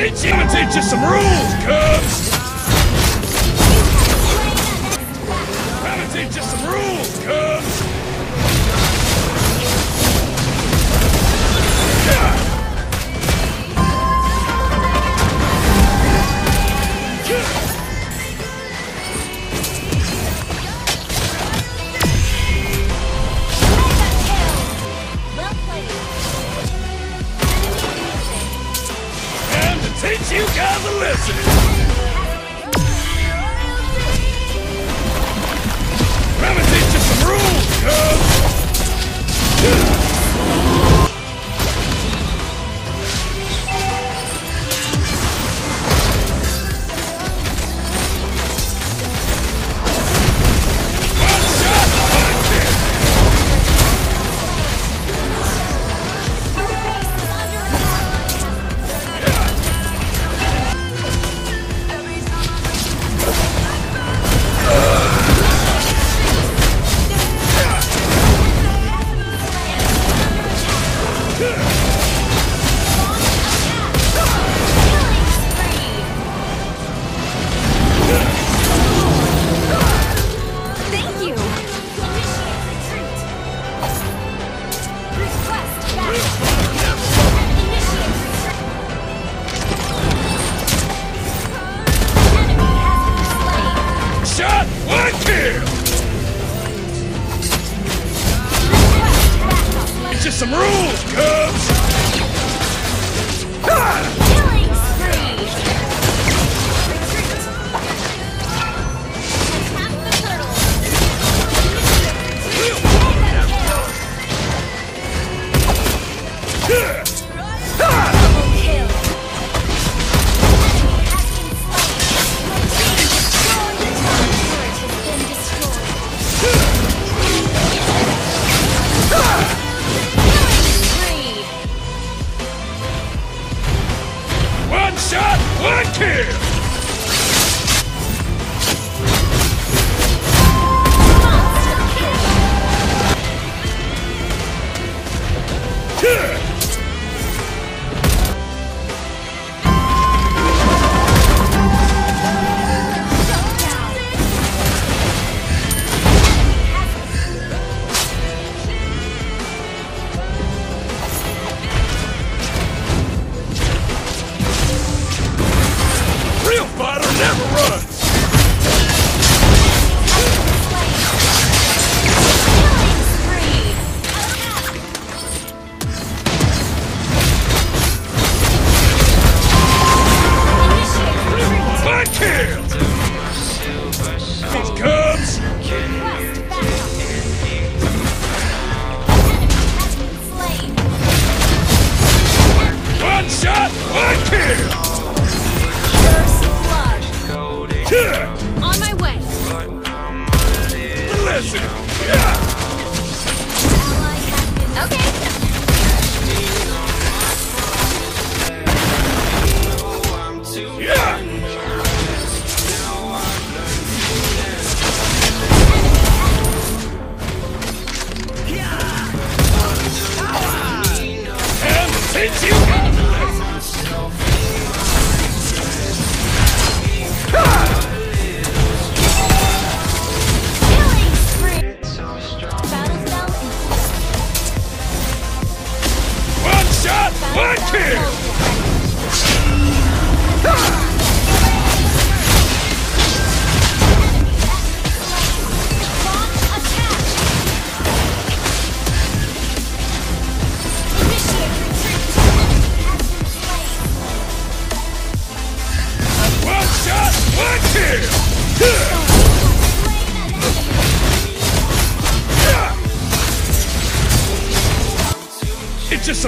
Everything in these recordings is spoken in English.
teach you! I'm gonna teach you some rules, cubs! Listen! First blood. On my way. Listen.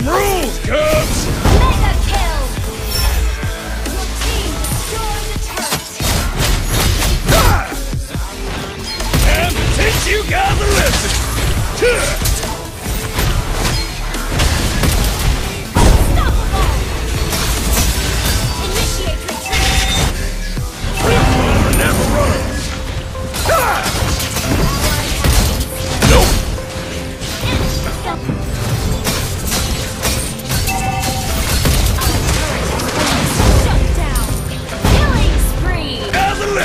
some rules, cubs! Mega kill! Your team destroyed the turret! Ah! Time to teach you guys a lesson!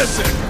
listen.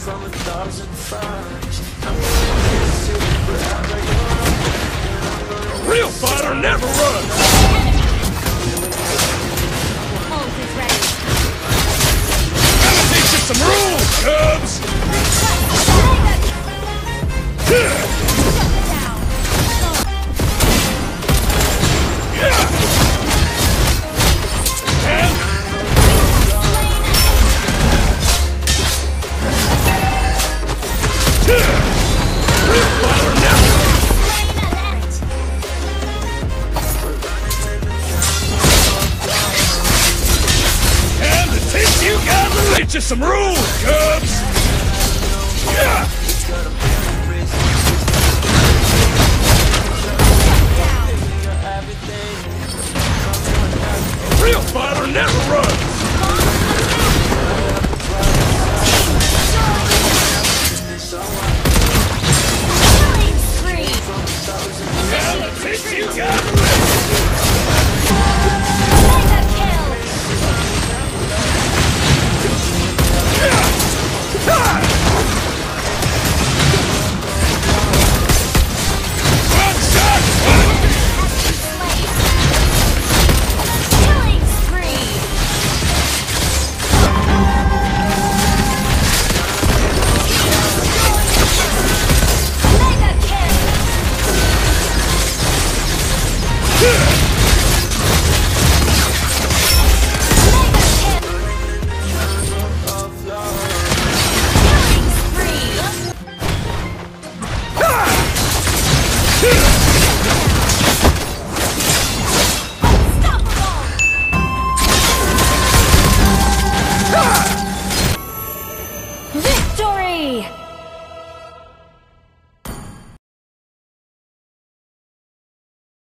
from a thousand fires. Real fighter never runs! Hold teach you some rules, Cubs! to some rules, Cubs! Yeah!